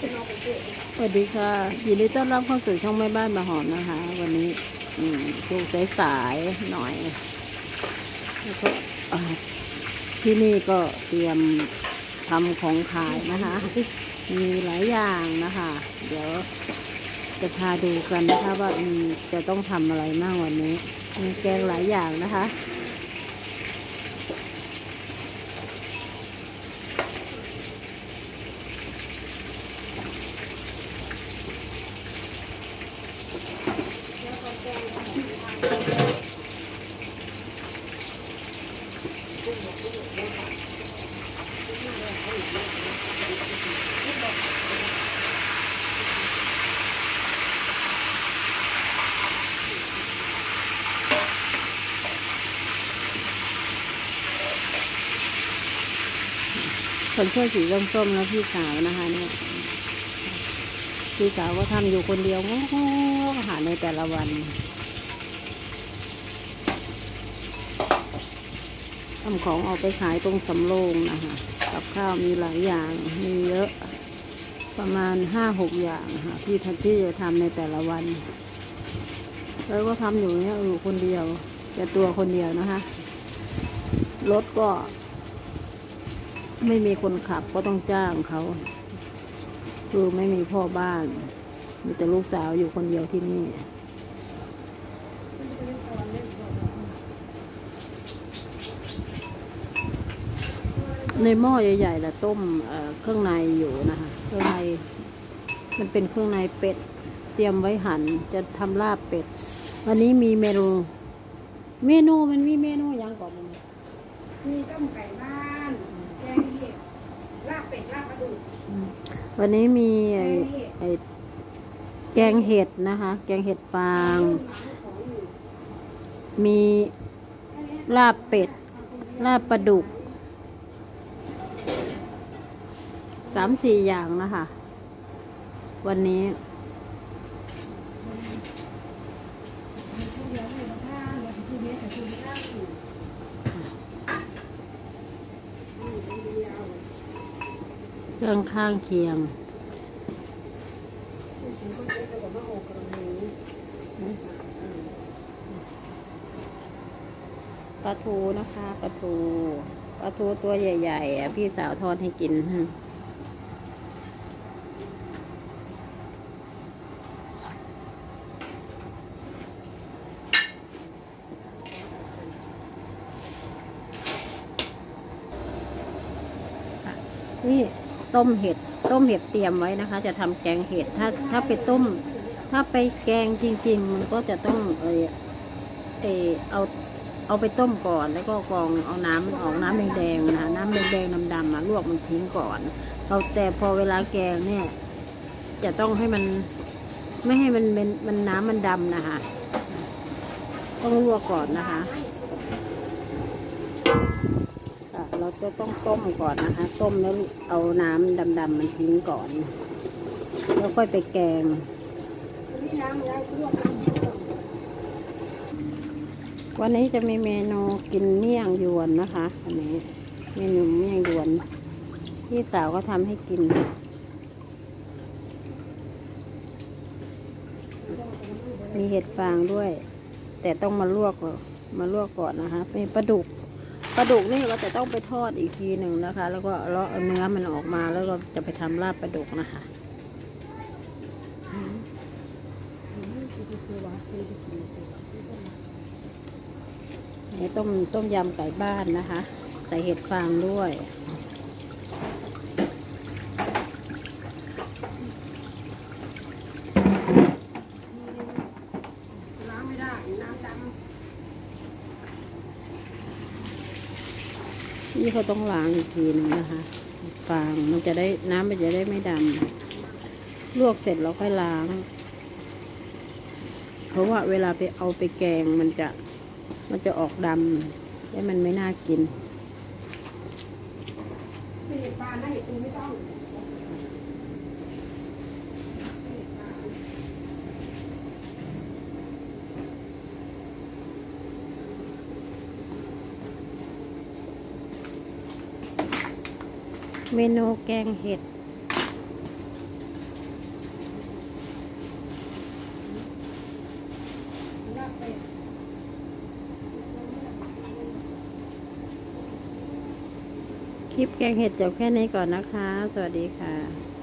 สวัสดีค่ะ ยินดีต้อนรับเข้าสู่ช่องแม่บ้านมาหอมนะคะ วันนี้ช่วงสายๆหน่อยแล้วก็ที่นี่ก็เตรียมทำของขายนะคะ มีหลายอย่างนะคะ เดี๋ยวจะพาดูกันนะคะว่าจะต้องทำอะไรบ้างวันนี้ มีแกงหลายอย่างนะคะ คนเสื้อสีส้มๆแล้วพี่สาวนะคะเนี่ยพี่สาวก็ทำอยู่คนเดียวงงๆอาหารในแต่ละวัน ทำของออกไปขายตรงสำโรงนะคะกับข้าวมีหลายอย่างมีเยอะประมาณห้าหกอย่างค่ะที่ทันที่จะทำในแต่ละวันแล้วก็ทำอยู่เนี่ยอยู่คนเดียวแต่ตัวคนเดียวนะคะรถก็ ไม่มีคนขับก็ต้องจ้างเขา คือไม่มีพ่อบ้าน มีแต่ลูกสาวอยู่คนเดียวที่นี่ ในหม้อใหญ่ๆแหละต้มเอ่อเครื่องในอยู่นะคะเครื่องในมันเป็นเครื่องในเป็ด เตรียมไว้หั่นจะทำลาบเป็ด วันนี้มีเมนู เมนูมันมีเมนูหยังก่อนมันมีต้มไก่บ้านแกงเห็ดลาบเป็ดลาบปลาดุกวันนี้มีไอ้ไอ้แกงเห็ดนะคะ แกงเห็ดฟาง มีลาบเป็ด ลาบปลาดุก สามสี่อย่างนะคะ วันนี้เครื่องข้างเคียงปลาทูนะคะปลาทูปลาทูตัวใหญ่ๆอ่พี่สาวทอดให้กิน นี่ต้มเห็ดต้มเห็ดเตรียมไว้นะคะ จะทำแกงเห็ดถ้าถ้าไปต้ม ถ้าไปแกงจริง ๆ มันก็จะต้องเออเออเอาเอาไปต้มก่อนแล้วก็กรองเอาน้ำมันออกน้ำแดงๆนะคะน้ำแดงๆดำๆมาลวกมันทิ้งก่อนเราแต่พอเวลาแกงเนี่ย จะต้องให้มันไม่ให้มันเป็นมันน้ำมันดำนะคะ ต้องลวกก่อนนะคะค่ะ เราจะต้องต้มก่อนนะคะ ต้มแล้วเอาน้ำดำๆมันทิ้งก่อน แล้วค่อยไปแกง วันนี้จะมีเมนูกินเมี่ยงยวนนะคะอันนี้เมนูเมี่ยงยวนพี่สาวก็ทำให้กินมีเห็ดฟางด้วย แต่ต้องมาลวกก่อนมาลวกก่อนนะคะมีปลาดุก ปลาดุกนี่เราจะต้องไปทอดอีกทีหนึ่งนะคะ แล้วก็เลาะเนื้อมันออกมาแล้วก็จะไปทำลาบปลาดุกนะคะนนี้ต้มต้มยำไก่บ้านนะคะ ใส่เห็ดฟางด้วย ล้างไม่ได้น้ำด ที่เขาต้องล้างอีกทีหนึงนะคะฟางมันจะได้น้ำมันจะได้ไม่ดำลวกเสร็จเราค่อยล้าง เพราะว่าเวลาไปเอาไปแกงมันจะมันจะออกดำแล้มันไม่น่ากินไม่เห็ดปลานะเห็ดปูไม่ต้อง เมนูแกงเห็ด คลิปแกงเห็ดจบแค่นี้ก่อนนะคะ สวัสดีค่ะ